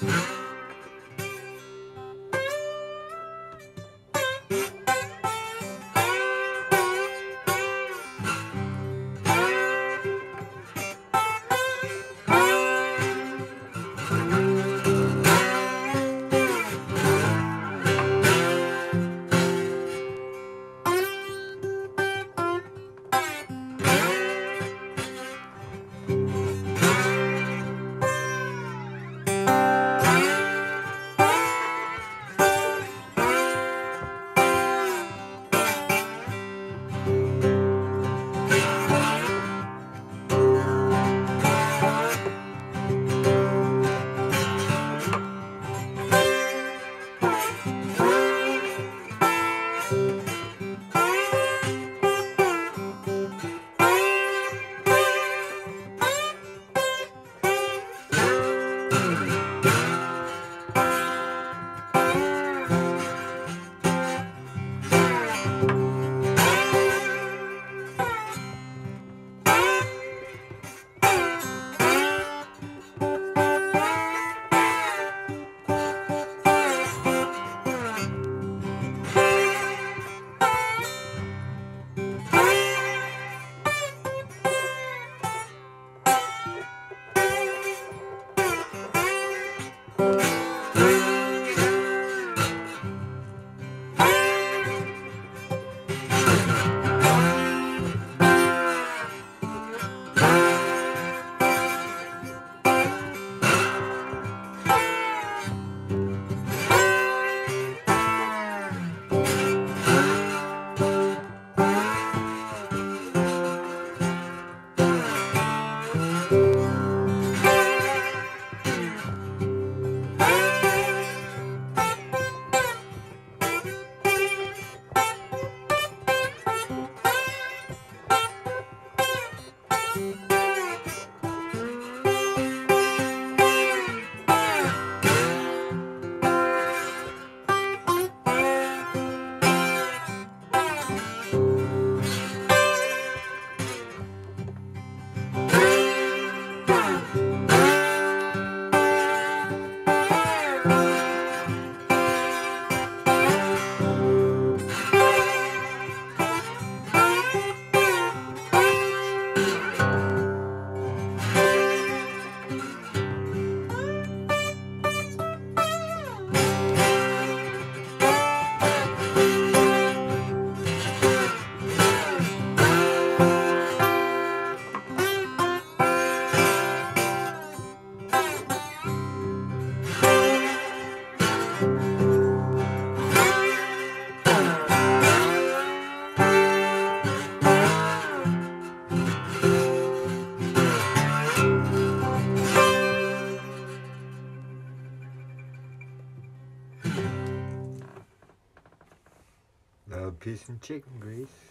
Yeah. piece of chicken grease.